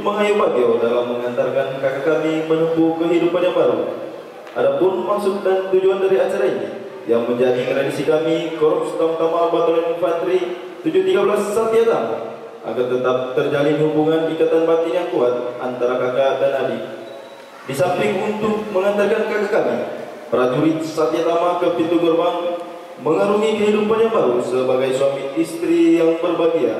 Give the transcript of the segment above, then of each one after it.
mengayu Bagio dalam mengantarkan kakak kami menempuh kehidupan yang baru. Adapun maksud dan tujuan dari acara ini yang menjadi tradisi kami Korps Tamtama Batalion Infanteri 713 Satyatama agar tetap terjalin hubungan ikatan batin yang kuat antara kakak dan adik. Di samping untuk mengantarkan kakak kami, prajurit Satyatama ke pintu gerbang mengarungi kehidupan yang baru sebagai suami istri yang berbahagia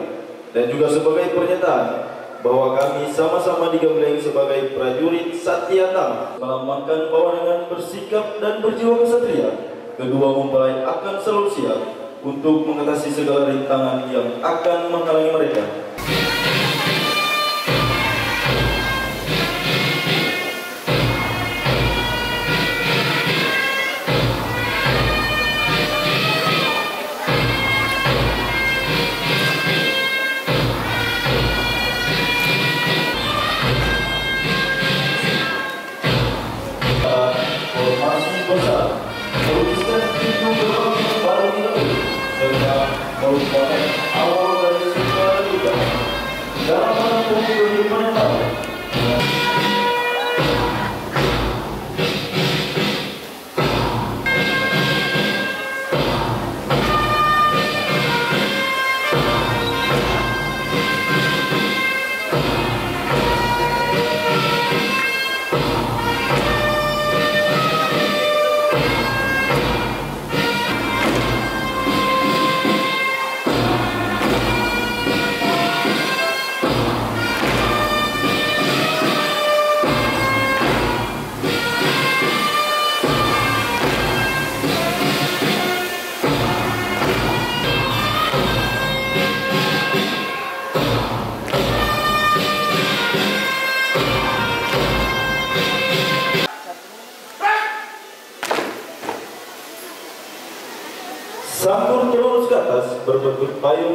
dan juga sebagai pernyataan bahwa kami sama-sama digembleng sebagai prajurit Satyatama melambangkan bahwa dengan bersikap dan berjiwa kesatria kedua mempelai akan selalu siap untuk mengatasi segala rintangan yang akan menghalangi mereka.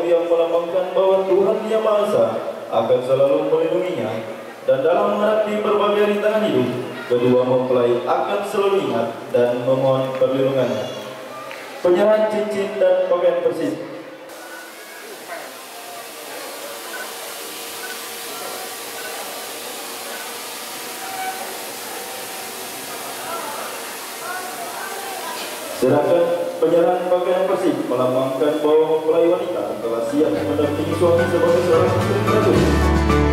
Yang melambangkan bahwa Tuhan Yang Maha akan selalu melindunginya dan dalam menghadapi berbagai rintangan hidup, kedua mempelai akan selalu ingat dan memohon perlindungannya. Penyerahan cincin dan pakaian bersih Sedangkan penyerahan pakaian bersih melambangkan bahwa mempelai wanita telah siap mendampingi suami sebagai seorang istri.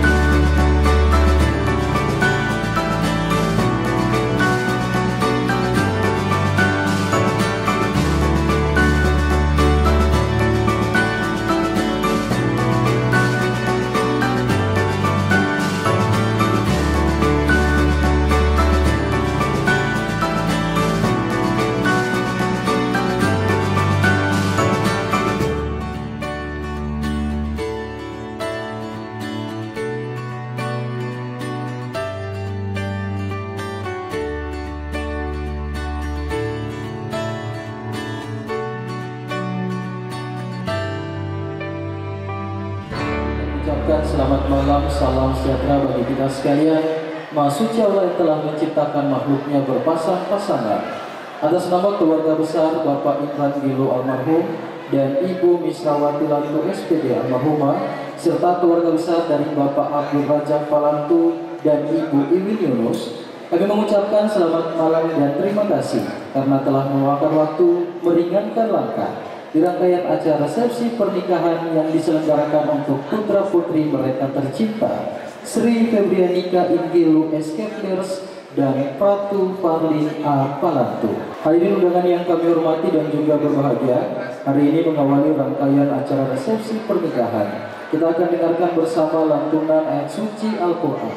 Suci Allah yang telah menciptakan makhluknya berpasang-pasangan. Atas nama keluarga besar Bapak Imran Gilo almarhum dan Ibu Misrawati Lantu SPD almarhumah serta keluarga besar dari Bapak Abdul Rajak Falantu dan Ibu Iwin Yunus kami mengucapkan selamat malam dan terima kasih karena telah meluangkan waktu meringankan langkah di rangkaian acara resepsi pernikahan yang diselenggarakan untuk putra putri mereka tercinta Sri Febrianika Inggilu S. Keplers dan Pratu Farlin A. Palantu. Hadirin undangan yang kami hormati dan juga berbahagia, hari ini mengawali rangkaian acara resepsi pernikahan. Kita akan dengarkan bersama lantunan ayat suci Al-Quran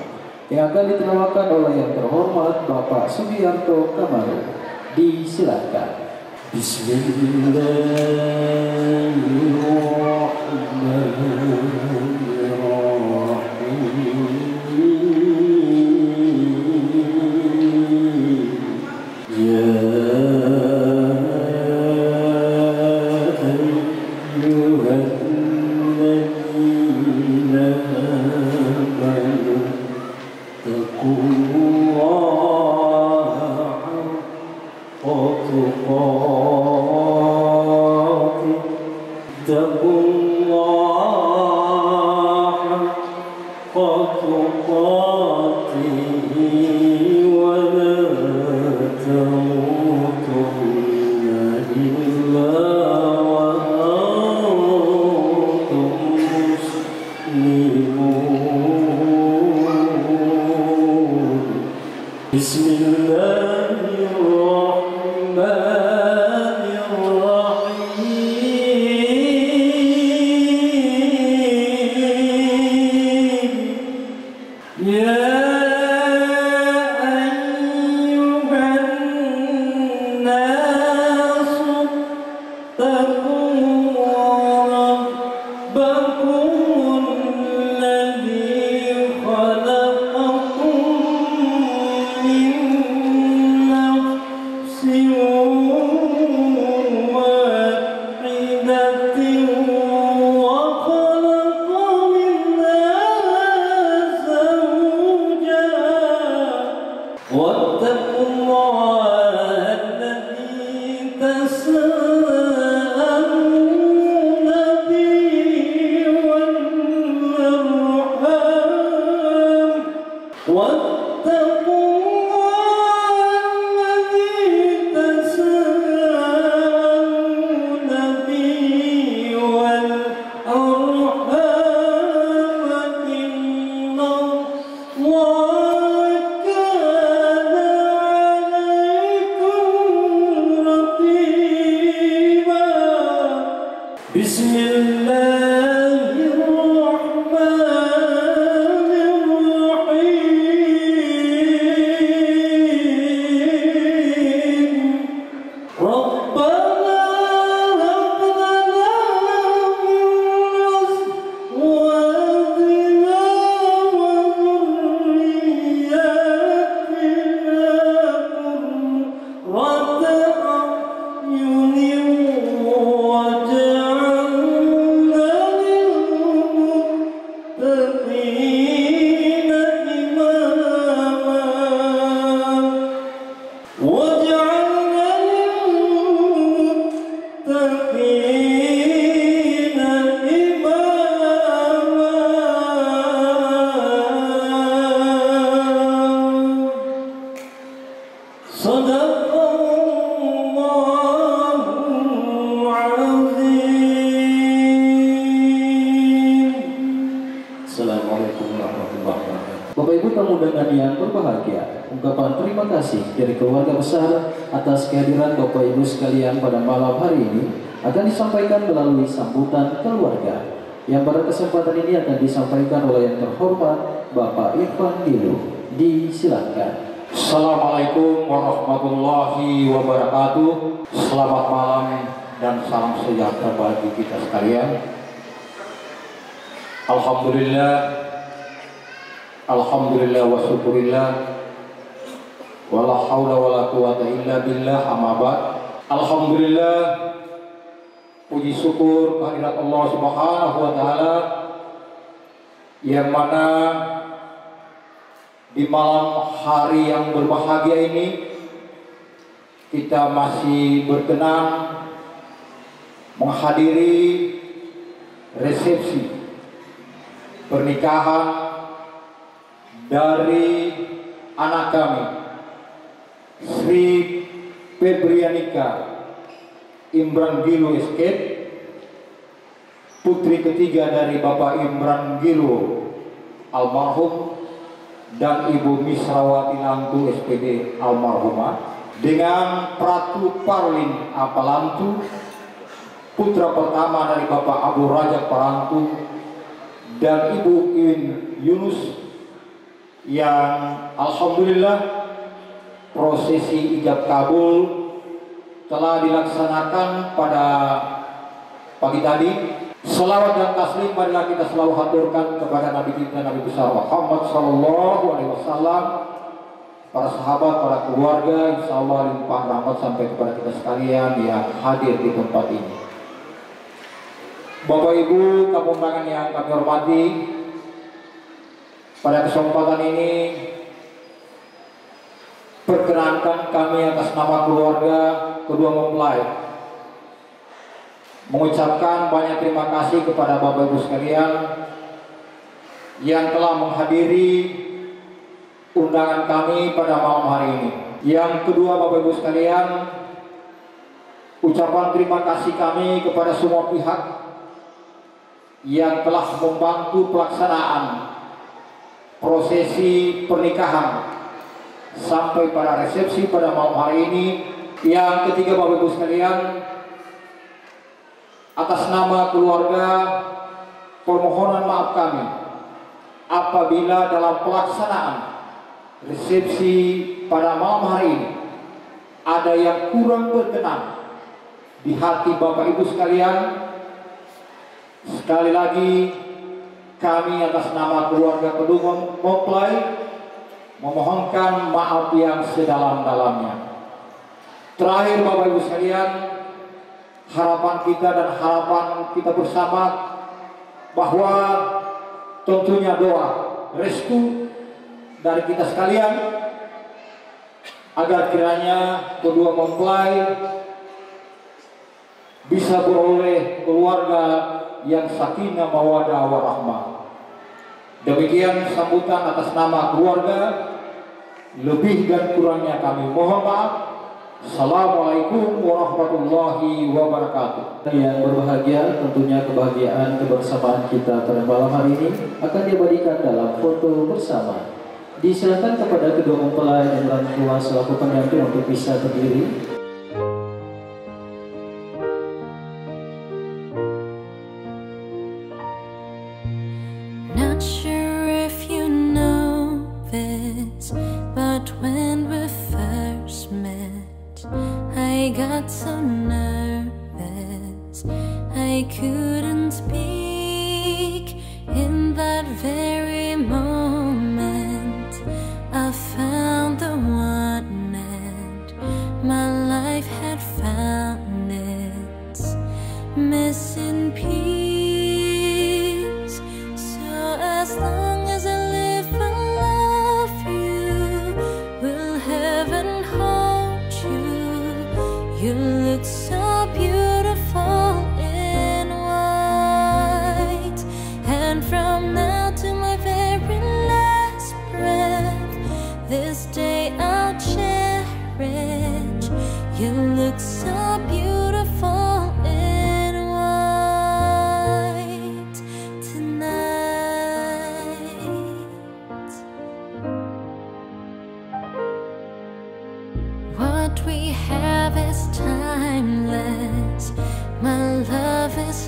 yang akan diterangkan oleh yang terhormat Bapak Sugiarto Kamaru. Disilakan. بسم الله dari keluarga besar atas kehadiran Bapak Ibu sekalian pada malam hari ini akan disampaikan melalui sambutan keluarga yang pada kesempatan ini akan disampaikan oleh yang terhormat Bapak Irfan Dilu. Disilakan. Assalamualaikum warahmatullahi wabarakatuh Selamat malam dan salam sejahtera bagi kita sekalian Alhamdulillah Alhamdulillah wa syukurillah Wala hawla wala quwata illa billah amabad Alhamdulillah Puji syukur kehadirat Allah subhanahu wa ta'ala Yang mana di malam hari yang berbahagia ini kita masih berkenan menghadiri resepsi pernikahan dari anak kami Sri Febrianika Imran Gilu Escape. Putri ketiga dari Bapak Imran Gilu almarhum dan Ibu Misrawati Lantu SPD almarhumah dengan Pratu Parlin Apalantu putra pertama dari Bapak Abu Raja Parantu dan Ibu Iwin Yunus yang Alhamdulillah prosesi ijab kabul telah dilaksanakan pada pagi tadi Selawat dan taslim marilah kita selalu haturkan kepada Nabi kita Nabi besar Muhammad Sallallahu Alaihi Wasallam, para sahabat, para keluarga, insya Allah limpah rahmat sampai kepada kita sekalian yang hadir di tempat ini. Bapak Ibu, kamu yang kami hormati, pada kesempatan ini perkenankan kami atas nama keluarga kedua mempelai mengucapkan banyak terima kasih kepada Bapak Ibu sekalian yang telah menghadiri undangan kami pada malam hari ini. Yang kedua Bapak Ibu sekalian, ucapan terima kasih kami kepada semua pihak yang telah membantu pelaksanaan prosesi pernikahan sampai pada resepsi pada malam hari ini. Yang ketiga Bapak Ibu sekalian, atas nama keluarga permohonan maaf kami apabila dalam pelaksanaan resepsi pada malam hari ini ada yang kurang berkenan di hati Bapak Ibu sekalian sekali lagi kami atas nama keluarga pendukung Moplay memohonkan maaf yang sedalam-dalamnya terakhir Bapak Ibu sekalian harapan kita dan harapan kita bersama bahwa tentunya doa restu dari kita sekalian agar kiranya kedua mempelai bisa beroleh keluarga yang sakinah mawadah warahmah. Demikian sambutan atas nama keluarga. Lebih dan kurangnya kami mohon maaf. Assalamualaikum warahmatullahi wabarakatuh. Yang berbahagia, tentunya kebahagiaan kebersamaan kita pada malam hari ini akan diabadikan dalam foto bersama. Disilakan kepada kedua mempelai dan orang tua selaku pendamping untuk bisa berdiri. Not sure What we have is timeless. My love is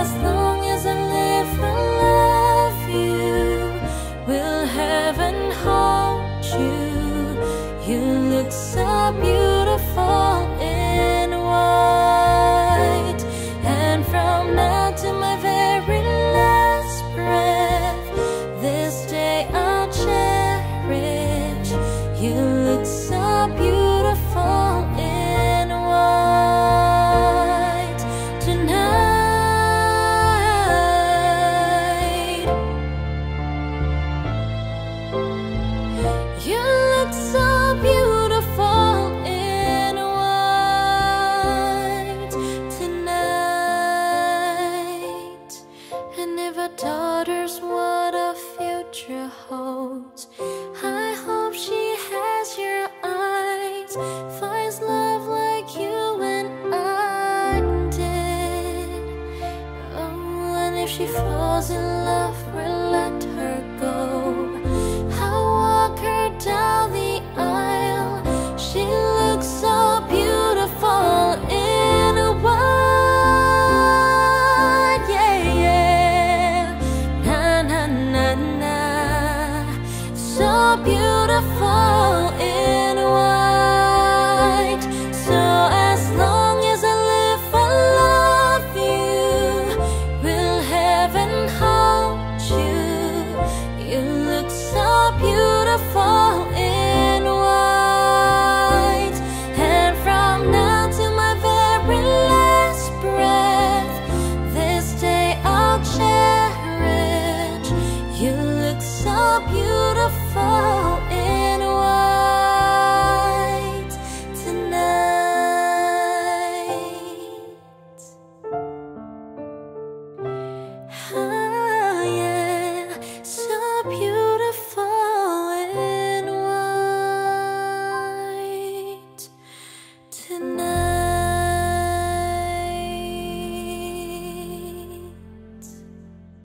as long as I live, I love you. Will heaven hold you? You look so beautiful